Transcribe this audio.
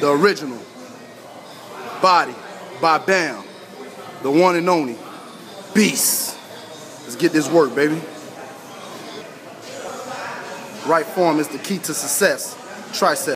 the original. Body by Bam, the one and only Beast. Let's get this work, baby. Right form is the key to success. Tricep.